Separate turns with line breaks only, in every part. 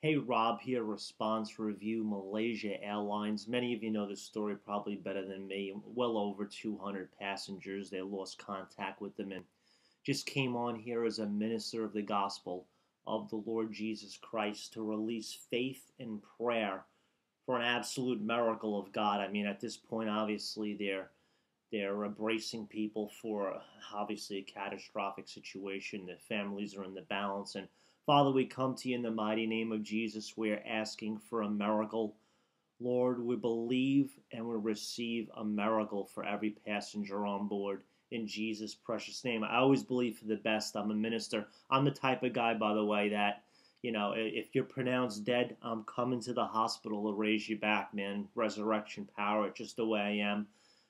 Hey, Rob here, response review Malaysia Airlines. Many of you know this story probably better than me. Well over 200 passengers, they lost contact with them and just came on here as a minister of the gospel of the Lord Jesus Christ to release faith and prayer for an absolute miracle of God. I mean, at this point, obviously, they're they're embracing people for obviously a catastrophic situation. The families are in the balance and Father, we come to you in the mighty name of Jesus. We're asking for a miracle. Lord, we believe and we receive a miracle for every passenger on board in Jesus' precious name. I always believe for the best. I'm a minister. I'm the type of guy, by the way, that, you know, if you're pronounced dead, I'm coming to the hospital to raise you back, man. Resurrection power, just the way I am.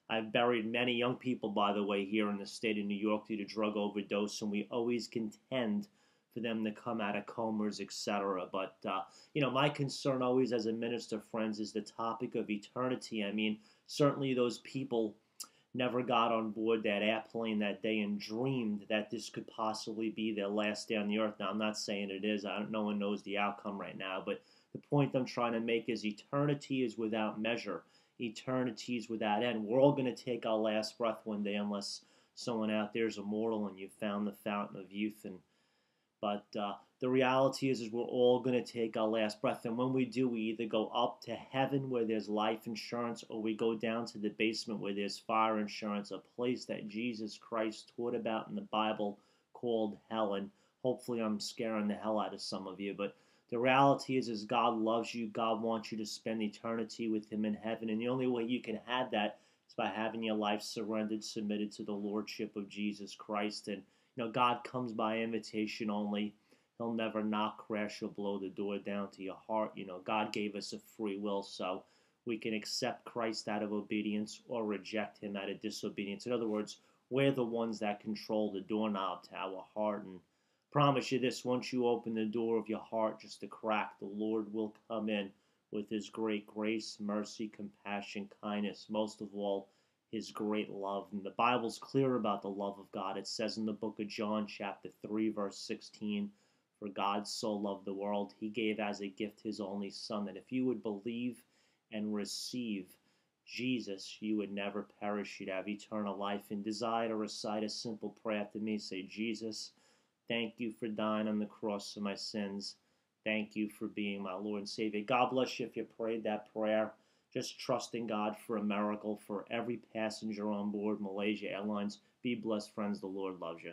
I've buried many young people, by the way, here in the state of New York due to drug overdose, and we always contend for them to come out of comas, etc. But uh, you know, my concern always as a minister, friends, is the topic of eternity. I mean, certainly those people never got on board that airplane that day and dreamed that this could possibly be their last day on the earth. Now, I'm not saying it is. I don't, no one knows the outcome right now, but the point I'm trying to make is eternity is without measure. Eternity is without end. We're all going to take our last breath one day unless someone out there is immortal and you found the fountain of youth and but uh, the reality is, is we're all going to take our last breath. And when we do, we either go up to heaven where there's life insurance, or we go down to the basement where there's fire insurance, a place that Jesus Christ taught about in the Bible called hell. And hopefully, I'm scaring the hell out of some of you. But the reality is, is God loves you. God wants you to spend eternity with Him in heaven. And the only way you can have that is by having your life surrendered, submitted to the Lordship of Jesus Christ. And you know, God comes by invitation only. He'll never knock, crash, or blow the door down to your heart. You know, God gave us a free will, so we can accept Christ out of obedience or reject him out of disobedience. In other words, we're the ones that control the doorknob to our heart. And promise you this once you open the door of your heart just a crack, the Lord will come in with his great grace, mercy, compassion, kindness, most of all, his great love. And the Bible's clear about the love of God. It says in the book of John, chapter 3, verse 16, For God so loved the world, he gave as a gift his only Son, that if you would believe and receive Jesus, you would never perish. You'd have eternal life. And desire to recite a simple prayer to me. Say, Jesus, thank you for dying on the cross for my sins. Thank you for being my Lord and Savior. God bless you if you prayed that prayer just trusting God for a miracle for every passenger on board Malaysia Airlines. Be blessed, friends. The Lord loves you.